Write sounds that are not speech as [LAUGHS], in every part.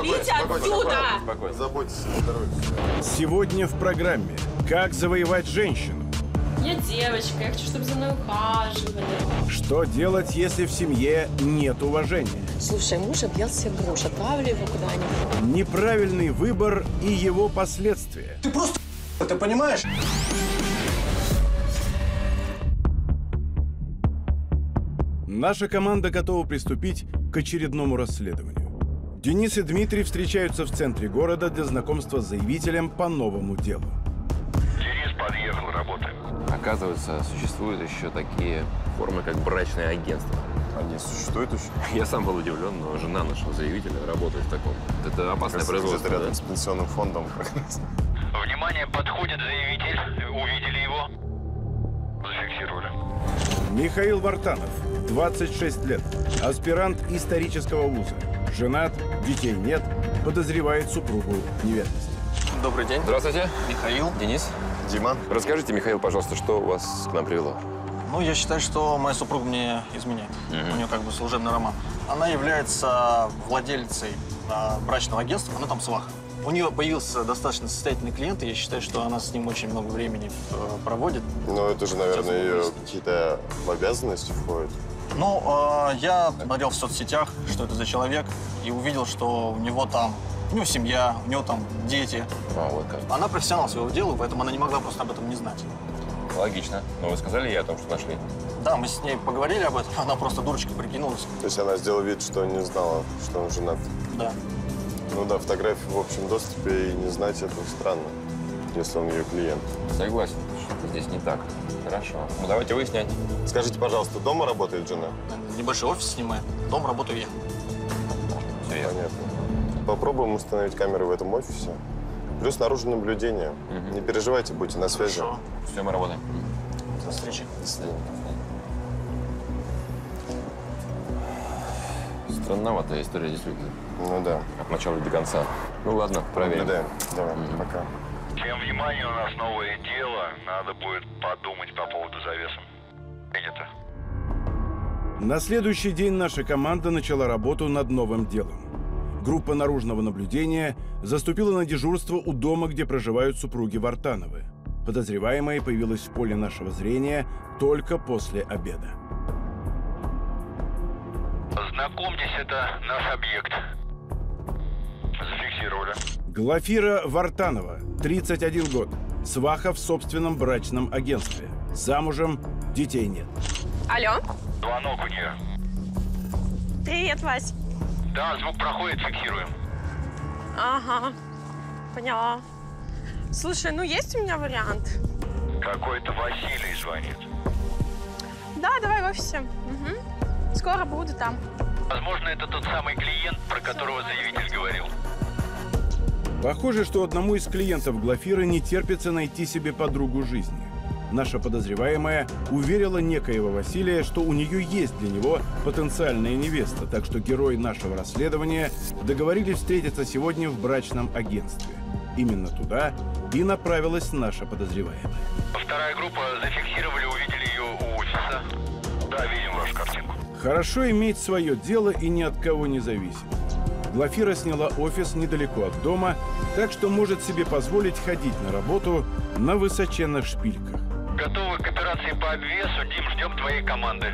валите отсюда! Спокойно. Заботьтесь о здоровье. Сегодня в программе «Как завоевать женщину». Я девочка, я хочу, чтобы за мной ухаживали. Что делать, если в семье нет уважения? Слушай, муж объел себе груш, отправили его куда-нибудь. Неправильный выбор и его последствия. Ты просто ты понимаешь? Наша команда готова приступить к очередному расследованию. Денис и Дмитрий встречаются в центре города для знакомства с заявителем по новому делу. Денис подъехал, работаем. Оказывается, существуют еще такие формы, как брачное агентство. Они существуют еще? Я сам был удивлен, но жена нашего заявителя работает в таком. Это опасное Кажется, производство, где-то рядом да? с пенсионным фондом. Внимание, подходит заявитель. Увидели его? Зафиксировали. Михаил Вартанов, 26 лет, аспирант исторического вуза. Женат, детей нет, подозревает супругу в неверности. Добрый день. Здравствуйте. Михаил. Денис. Дима, Расскажите, Михаил, пожалуйста, что вас к нам привело? Ну, я считаю, что моя супруга мне изменяет. У нее как бы служебный роман. Она является владельцей а, брачного агентства, она там сваха. У нее появился достаточно состоятельный клиент, и я считаю, что она с ним очень много времени э, проводит. ну это же, наверное, ее какие-то обязанности входят. Ну, э, я смотрел в соцсетях, что это за человек, и увидел, что у него там, у него семья, у него там дети. А, вот как. Она профессионал своего дела, поэтому она не могла просто об этом не знать. Логично. Но вы сказали ей о том, что нашли? Да, мы с ней поговорили об этом, [LAUGHS] она просто дурочкой прикинулась. То есть она сделала вид, что не знала, что он женат. Да. Ну да, фотографии в общем доступе и не знать это странно, если он ее клиент. Согласен. Что-то здесь не так. Хорошо. Ну, давайте выяснять. Скажите, пожалуйста, дома работает жена? Небольшой офис снимает, дом работаю я. Все. Понятно. Попробуем установить камеры в этом офисе. Плюс наружное наблюдение. Не переживайте, будьте на связи. Хорошо. Все, мы работаем. До встречи. До свидания. Странноватая история, действительно. Ну да. От начала до конца. Ну ладно, проверим. Наблюдаем. Давай, пока. Всем внимание, у нас новое дело. Надо будет подумать по поводу завеса. Принято. На следующий день наша команда начала работу над новым делом. Группа наружного наблюдения заступила на дежурство у дома, где проживают супруги Вартановы. Подозреваемая появилась в поле нашего зрения только после обеда. Знакомьтесь, это наш объект. Зафиксировали. Глафира Вартанова, 31 год, сваха в собственном брачном агентстве. Замужем, детей нет. Алло? Звонок у нее. Привет, Вась. Да, звук проходит, фиксируем. Ага, поняла. Слушай, ну есть у меня вариант? Какой-то Василий звонит. Да, давай в офисе. Мгм. Скоро буду там. Возможно, это тот самый клиент, про которого заявитель говорил. Похоже, что одному из клиентов Глафиры не терпится найти себе подругу жизни. Наша подозреваемая уверила некоего Василия, что у нее есть для него потенциальная невеста, так что герой нашего расследования договорились встретиться сегодня в брачном агентстве. Именно туда и направилась наша подозреваемая. Вторая группа зафиксировали, увидели ее у офиса. Да, видим вашу картинку. Хорошо иметь свое дело и ни от кого не зависеть. Глафира сняла офис недалеко от дома, так что может себе позволить ходить на работу на высоченных шпильках. Готовы к операции по обвесу. Дим, ждем твоей команды.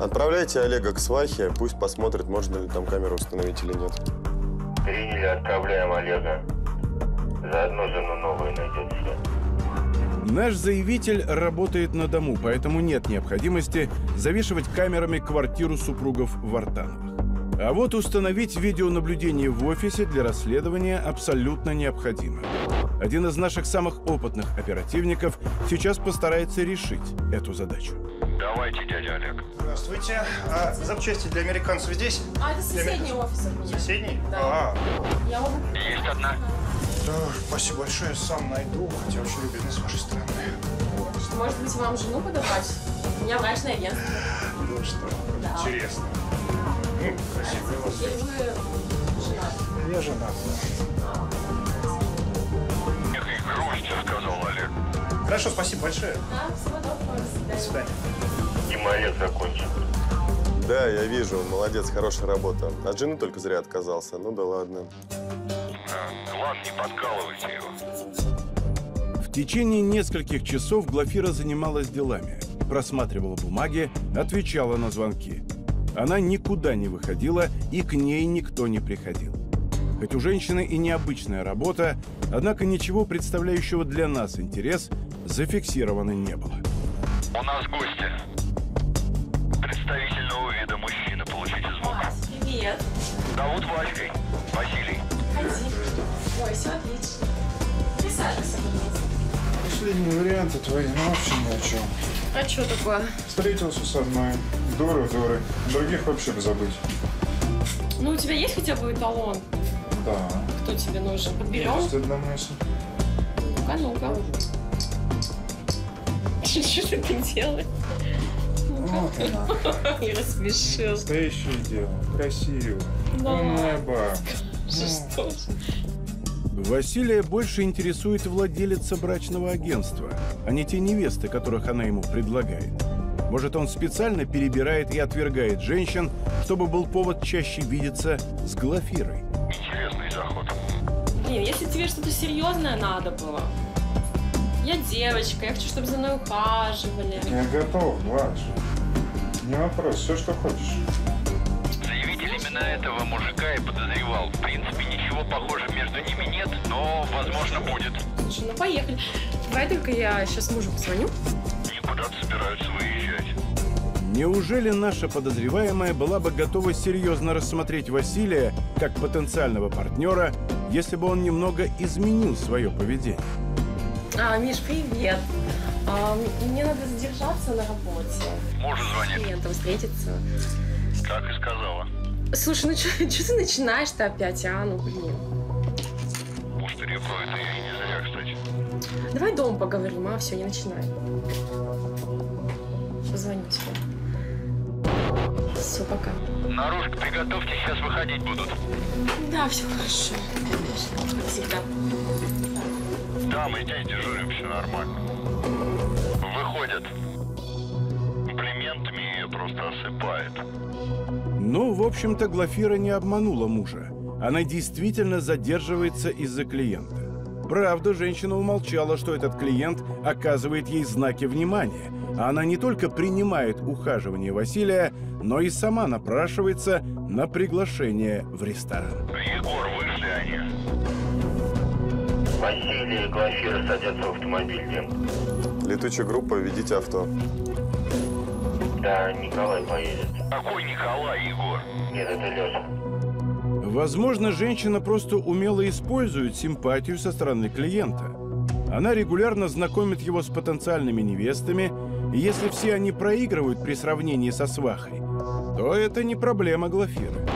Отправляйте Олега к свахе, пусть посмотрит, можно ли там камеру установить или нет. Приняли, отправляем Олега. Заодно жену новую найдете. Наш заявитель работает на дому, поэтому нет необходимости завешивать камерами квартиру супругов Вартановых. А вот установить видеонаблюдение в офисе для расследования абсолютно необходимо. Один из наших самых опытных оперативников сейчас постарается решить эту задачу. Давайте, дядя Олег. Здравствуйте. А запчасти для американцев здесь? А, это соседний офис. Соседний? Да. А, Я могу... Есть одна. да, спасибо большое, сам найду, хотя очень любезно с вашей стороны. Может быть, вам жену подобрать? У меня брачное агентство. Ну что, Да. интересно. Красивый у вас. Я женат. Эх, и грусть, сказал Олег. Хорошо, спасибо большое. Да, всего доброго. До свидания. И Олег закончил. Да, я вижу. Молодец, хорошая работа. От жены только зря отказался. Ну да ладно. А, Ладно, не подкалывайте его. В течение нескольких часов Глафира занималась делами. Просматривала бумаги, отвечала на звонки. Она никуда не выходила, и к ней никто не приходил. Хоть у женщины и необычная работа, однако ничего представляющего для нас интерес зафиксировано не было. У нас гости. Представительного вида мужчина, получите звук. Привет. Зовут Васькой. Василий. Ходи. Ой, все отлично. Присаживайся, пожалуйста. Последние варианты твои, ну вообще ни о чем. А что такое? Встретился одной. Дура-дуры. Других вообще бы забыть. Ну, у тебя есть хотя бы эталон? Да. Кто тебе нужен? Подберем? Есть одна мысль. Ну-ка, ну-ка. [LAUGHS] Что ты делаешь? Вот она. [LAUGHS] И рассмешил. Настоящее дело. Красиво. Да. Умная баба. Что ж. Василия больше интересует владелица брачного агентства, а не те невесты, которых она ему предлагает. Может, он специально перебирает и отвергает женщин, чтобы был повод чаще видеться с Глафирой. Интересный заход. Блин, если тебе что-то серьезное надо было. Я девочка, я хочу, чтобы за мной ухаживали. Я готов, Глаш. Не вопрос, все, что хочешь. Заявитель именно этого мужика и подозревал. В принципе, ничего похожего между ними нет, но, возможно, будет. Слушай, ну поехали. Давай только я сейчас мужу позвоню. Никуда-то собираются выезжать. Неужели наша подозреваемая была бы готова серьезно рассмотреть Василия как потенциального партнера, если бы он немного изменил свое поведение? А, Миш, привет. А, мне надо задержаться на работе. Мужу С звонит, клиентом встретиться. как и сказала. Слушай, ну что [LAUGHS] ты начинаешь-то опять, а? Ну, блин. Может, ребро это я и не зря, кстати. Давай дома поговорим, а? Все, не начинай. Позвоню тебе. Все, пока. Наружка, приготовьте, сейчас выходить будут. Да, все хорошо. Конечно, как всегда. Да, мы здесь дежурим, все нормально. Выходят. Комплиментами ее просто осыпает. Ну, в общем-то, Глафира не обманула мужа. Она действительно задерживается из-за клиента. Правда, женщина умолчала, что этот клиент оказывает ей знаки внимания, она не только принимает ухаживание Василия, но и сама напрашивается на приглашение в ресторан. Егор, вышли они. Василий и Глафира садятся в автомобиль, Дим. Летучая группа, ведите авто. Да, Николай поедет. Какой Николай, Егор? Нет, это Леша. Возможно, женщина просто умело использует симпатию со стороны клиента. Она регулярно знакомит его с потенциальными невестами, и если все они проигрывают при сравнении со свахой, то это не проблема Глафиры.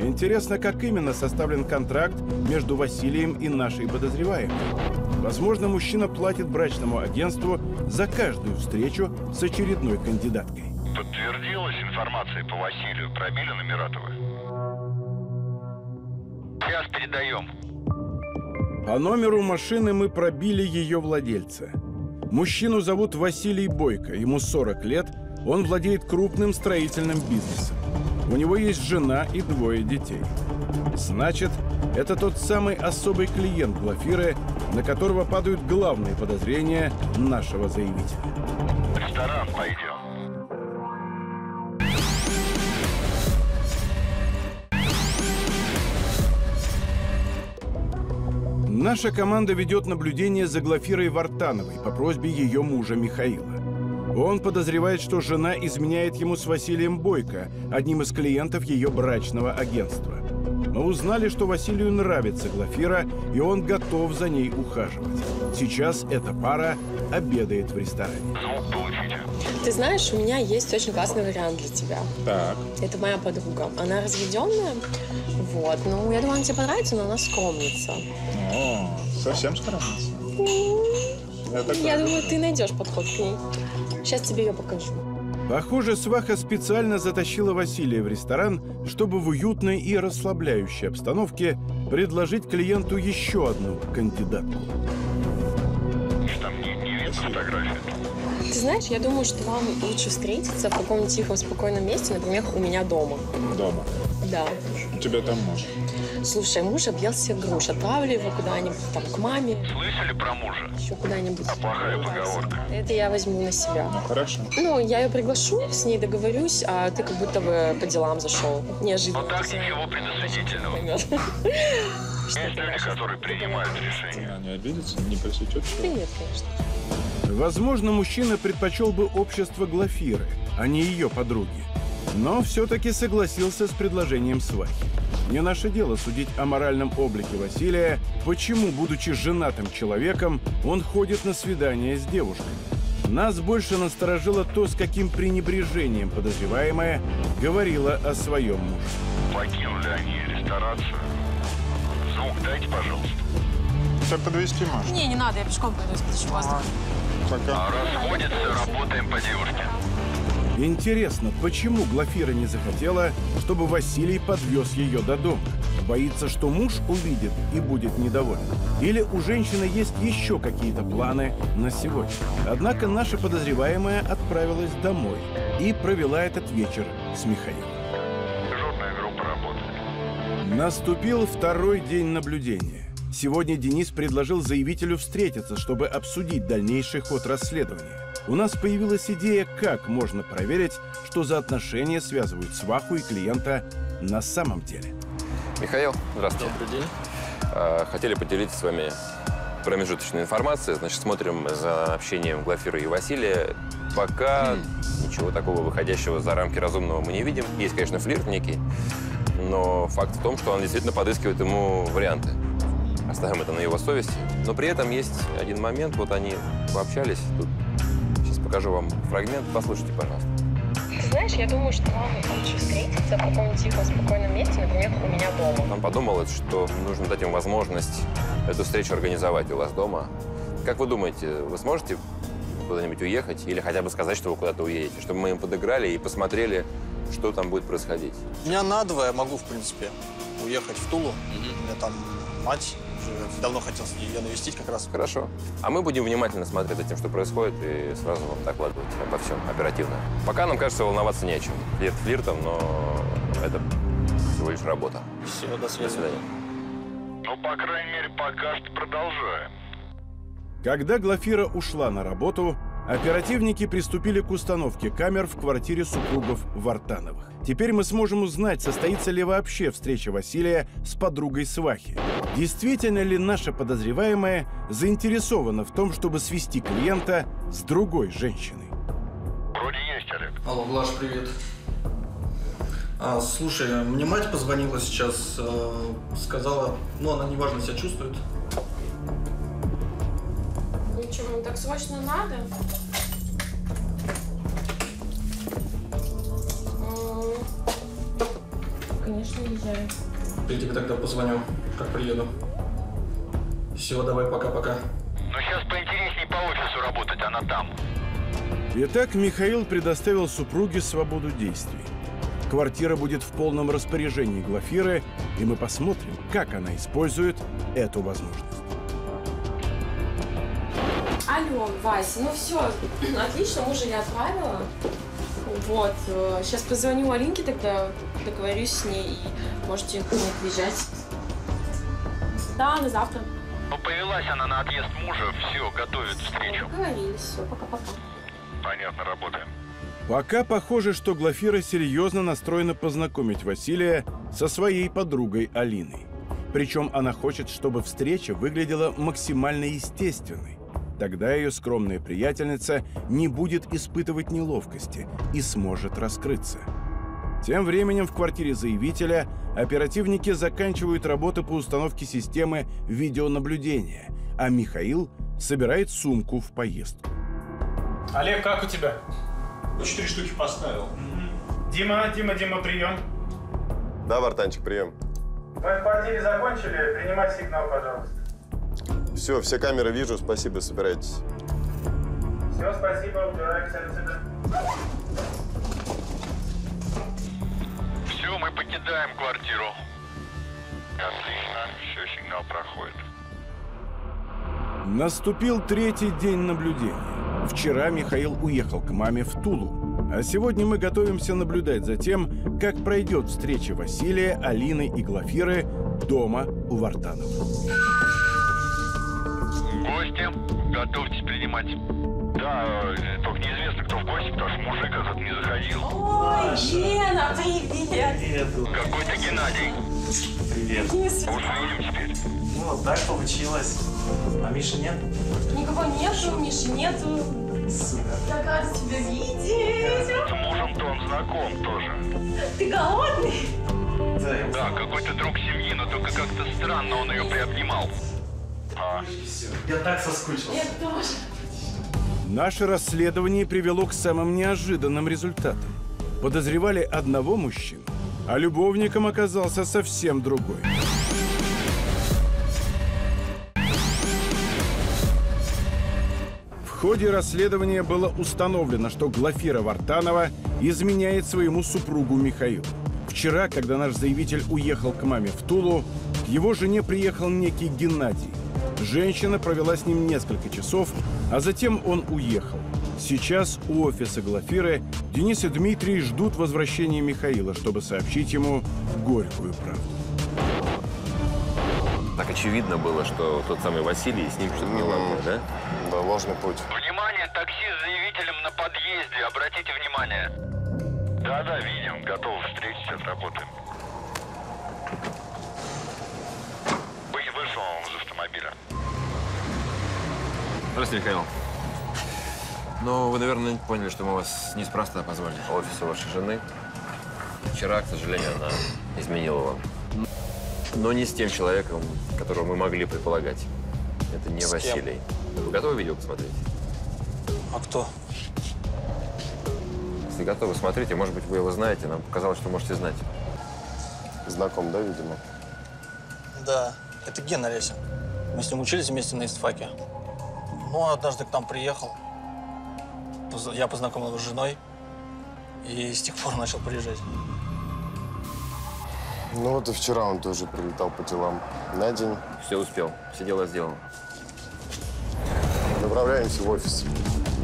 Интересно, как именно составлен контракт между Василием и нашей подозреваемой. Возможно, мужчина платит брачному агентству за каждую встречу с очередной кандидаткой. Подтвердилась информация по Василию. Пробили номера-то вы? Сейчас передаем. По номеру машины мы пробили ее владельца. Мужчину зовут Василий Бойко, ему 40 лет, он владеет крупным строительным бизнесом. У него есть жена и двое детей. Значит, это тот самый особый клиент Глафиры, на которого падают главные подозрения нашего заявителя. В ресторан пойдем. Наша команда ведет наблюдение за Глафирой Вартановой по просьбе ее мужа Михаила. Он подозревает, что жена изменяет ему с Василием Бойко, одним из клиентов ее брачного агентства. Мы узнали, что Василию нравится Глафира, и он готов за ней ухаживать. Сейчас эта пара обедает в ресторане. Ты знаешь, у меня есть очень классный вариант для тебя. Так. Это моя подруга. Она разведенная. Вот. Ну, я думаю, она тебе понравится, но она скромница. О, совсем скромница. Я, такой Я люблю. думаю, ты найдешь подход к ней. Сейчас тебе ее покажу. Похоже, сваха специально затащила Василия в ресторан, чтобы в уютной и расслабляющей обстановке предложить клиенту еще одну кандидатку. Что там не, не видно фотографии? Ты знаешь, я думаю, что вам лучше встретиться в каком-нибудь тихом, спокойном месте, например, у меня дома. Дома. Да. У тебя там муж. Слушай, муж объел всех груш. Отправлю его куда-нибудь там к маме, Слышали про мужа? еще куда-нибудь. Плохая поговорка. Это я возьму на себя. Хорошо. Ну, я ее приглашу, с ней договорюсь, а ты как будто бы по делам зашел. Неожиданно. Ну так ничего предосудительного. Есть люди, которые принимают решения. Она не обидится, не просечет. Да нет, конечно. Возможно, мужчина предпочел бы общество Глафиры, а не ее подруги. Но все-таки согласился с предложением свахи. Не наше дело судить о моральном облике Василия, почему, будучи женатым человеком, он ходит на свидания с девушкой. Нас больше насторожило то, с каким пренебрежением подозреваемая говорила о своем муже. Покинули они ресторацию. Звук дайте, пожалуйста. Тебя подвести можешь? Не, не надо, я пешком пойду, подышу воздух. Пока. А расходится, работаем по девушке. Интересно, почему Глафира не захотела, чтобы Василий подвез ее до дома? Боится, что муж увидит и будет недоволен? Или у женщины есть еще какие-то планы на сегодня? Однако наша подозреваемая отправилась домой и провела этот вечер с Михаилом. Дежурная группа работает. Наступил второй день наблюдения. Сегодня Денис предложил заявителю встретиться, чтобы обсудить дальнейший ход расследования. У нас появилась идея, как можно проверить, что за отношения связывают сваху и клиента на самом деле. Михаил, здравствуйте. Добрый день. А, Хотели поделиться с вами промежуточной информацией. Значит, смотрим за общением Глафиры и Василия. Пока ничего такого выходящего за рамки разумного мы не видим. Есть, конечно, флирт некий, но факт в том, что он действительно подыскивает ему варианты. Оставим это на его совести. Но при этом есть один момент. Вот они пообщались. Тут покажу вам фрагмент. Послушайте, пожалуйста. Ты знаешь, я думаю, что вам лучше встретиться в каком-нибудь тихом, спокойном месте, например, у меня дома. Нам подумалось, что нужно дать им возможность эту встречу организовать у вас дома. Как вы думаете, вы сможете куда-нибудь уехать или хотя бы сказать, что вы куда-то уедете, чтобы мы им подыграли и посмотрели, что там будет происходить? Дня на два я могу, в принципе, уехать в Тулу. У меня там мать. Давно хотел ее навестить как раз. Хорошо. А мы будем внимательно смотреть за тем, что происходит, и сразу вам докладывать обо всем оперативно. Пока нам кажется волноваться не о чем. Флирт флиртом, но это всего лишь работа. Все, до До свидания. свидания. Ну, по крайней мере, пока что продолжаем. Когда Глафира ушла на работу, оперативники приступили к установке камер в квартире супругов Вартановых. Теперь мы сможем узнать, состоится ли вообще встреча Василия с подругой Свахи. Действительно ли наша подозреваемая заинтересована в том, чтобы свести клиента с другой женщиной? Вроде есть, Олег. Алло, Глаш, привет. А, слушай, мне мать позвонила сейчас, э, сказала, ну, она неважно себя чувствует. Вам так срочно надо? Конечно, езжай. Я тебе тогда позвоню, как приеду. Все, давай, пока-пока. Но сейчас поинтереснее по офису работать, она там. Итак, Михаил предоставил супруге свободу действий. Квартира будет в полном распоряжении Глафиры, и мы посмотрим, как она использует эту возможность. Алло, Вася, ну все, отлично, мужа я отправила. Вот, сейчас позвоню Алинке тогда, договорюсь с ней, и можете ко мне приезжать. Да, на завтра. Ну, повелась она на отъезд мужа, все, готовит встречу. Договорились, все, пока-пока. Понятно, работаем. Пока похоже, что Глафира серьезно настроена познакомить Василия со своей подругой Алиной. Причем она хочет, чтобы встреча выглядела максимально естественной. Тогда ее скромная приятельница не будет испытывать неловкости и сможет раскрыться. Тем временем в квартире заявителя оперативники заканчивают работу по установке системы видеонаблюдения, а Михаил собирает сумку в поездку. Олег, как у тебя? Четыре штуки поставил. Дима, Дима, Дима, прием. Да, Вартанчик, прием. Мы в квартире закончили, принимай сигнал, пожалуйста. Все, все камеры вижу, спасибо, собирайтесь. Все, спасибо, убираемся отсюда. Все, мы покидаем квартиру. Отлично, все, сигнал проходит. Наступил третий день наблюдения. Вчера Михаил уехал к маме в Тулу. А сегодня мы готовимся наблюдать за тем, как пройдет встреча Василия, Алины и Глафиры дома у Вартанова. Гости, готовьтесь принимать. Да, э, только неизвестно, кто в гости, потому что мужик этот не заходил. Ой, Гена, привет! Какой-то Геннадий. Привет. Уж видим теперь. Ну, вот так получилось. А Миши нет? Никого нету, Миши нету. Супер. Так рада тебя видеть. С мужем-то он знаком тоже. Ты голодный? Да, Да, какой-то друг семьи, но только как-то странно он ее приобнимал. А, Я так соскучился. Я тоже. Наше расследование привело к самым неожиданным результатам. Подозревали одного мужчину, а любовником оказался совсем другой. В ходе расследования было установлено, что Глафира Вартанова изменяет своему супругу Михаилу. Вчера, когда наш заявитель уехал к маме в Тулу, к его жене приехал некий Геннадий. Женщина провела с ним несколько часов, а затем он уехал. Сейчас у офиса Глафиры Денис и Дмитрий ждут возвращения Михаила, чтобы сообщить ему горькую правду. Так очевидно было, что тот самый Василий с ним что-то неладное, да? Да, ложный путь. Внимание, такси с заявителем на подъезде, обратите внимание. Да-да, видим, готов встретить, отработаем. Вы- Вышел он из автомобиля. Здравствуйте, Михаил. Ну, вы, наверное, поняли, что мы вас неспроста позвали. Офису вашей жены. Вчера, к сожалению, она изменила вам. Но не с тем человеком, которого мы могли предполагать. Это не С кем? Василий. Вы готовы видео посмотреть? А кто? Если готовы, смотрите. Может быть, вы его знаете. Нам показалось, что можете знать. Знаком, да, видимо? Да, это Гена Ресин. Мы с ним учились вместе на истфаке. Ну, он однажды к нам приехал. Я познакомил его с женой. И с тех пор начал приезжать. Ну вот и вчера он тоже прилетал по делам. На день. Все успел. Все дела сделано. Направляемся в офис.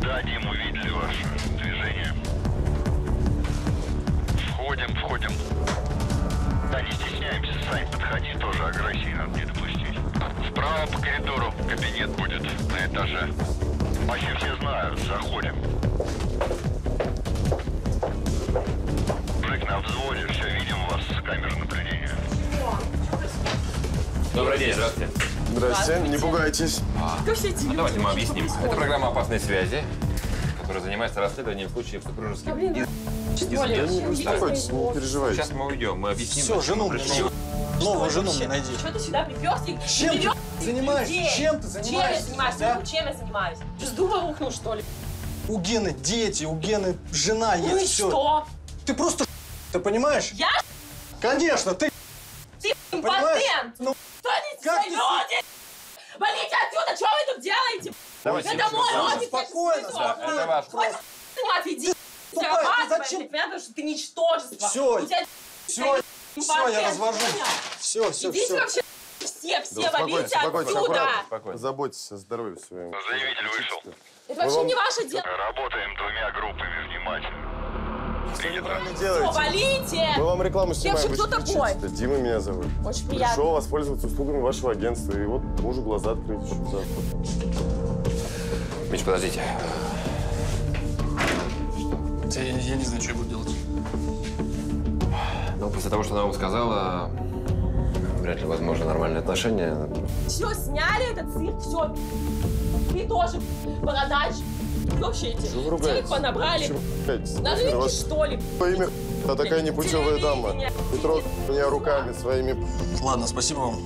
Да, Дим, увидели ваше движение. Входим, входим. Да, не стесняемся, Сань, подходи, тоже агрессии надо не. Справа по коридору кабинет будет на этаже. Вообще все знают, заходим. Мужик на взводе, все, видим вас с камеры наблюдения. Добрый день, здравствуйте. Здрасте, не пугайтесь. Кто все эти Ну, давайте мы объясним. Это программа опасной связи, которая занимается расследованием случаев супружеских блин, из- более. Не успокойтесь, не переживайте. Сейчас мы уйдем, мы объясним. Все, жену найди. Новую жену мне найди. Что ты сюда приперся? Чем занимаешься? людей? Чем ты Чем я занимаешься? занимаюсь? Да? Чем я занимаюсь? С дуба рухнул, что ли? У Гены дети, у Гены жена есть. Ну и всё. что? Ты просто ты понимаешь? Я Конечно, ты ты понимаешь? импотент! Ну, Что они как все ты люди? Валите отсюда! Что вы тут делаете? Давайте, Это мой давайте. офис! Спокойно, спокойно. это ваш. Хватит заниматься, иди Ступай, ты зачем? ты понимаешь, что ты ничтожество. Тебя Все, все, я развожу. понял? Все, все, Идите все. вообще все, все, Да валите успокойтесь, отсюда! аккуратно. Спокойно. Заботьтесь о здоровье своем. Заявитель вышел. Это вообще вам- не ваше дело. Работаем двумя группами внимательно. Что Принято. Все, валите! Мы вам рекламу снимаем. вообще вы кто что такой? кричите-то? Дима меня зовут. Очень приятно. Пришел воспользоваться услугами вашего агентства. И вот мужу глаза открыть. Миш, подождите. Ты- Я не знаю, что я буду делать. Ну, после того, что она вам сказала, вряд ли возможно нормальные отношения. Все, сняли этот цирк, все. Ты тоже, бородач. Вообще эти? Что вы? Денег понабрали. Ругаетесь? На рынке, что ли? имя а такая непутевая дама. Не трогай меня руками своими. Ладно, спасибо вам.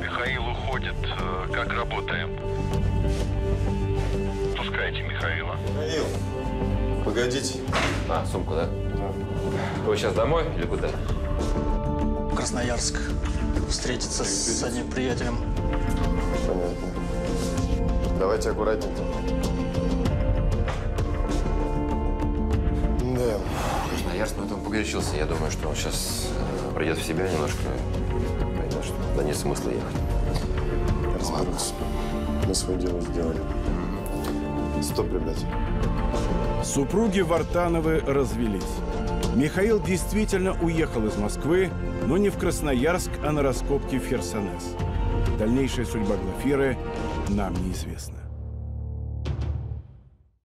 Михаил уходит. Э, Как работаем? Пускайте Михаила. Михаил, погодите. А, сумку, да? Вы сейчас домой или куда? Красноярск. Встретиться с одним приятелем. Понятно. Давайте аккуратненько. Да. Красноярск, ну он погорячился. Я думаю, что он сейчас придет в себя немножко. Поймет, что да нет смысла ехать. Разберусь. Мы свое дело сделали. Стоп, ребят. Супруги Вартановы развелись. Михаил действительно уехал из Москвы, но не в Красноярск, а на раскопки в Херсонес. Дальнейшая судьба Глафиры нам неизвестна.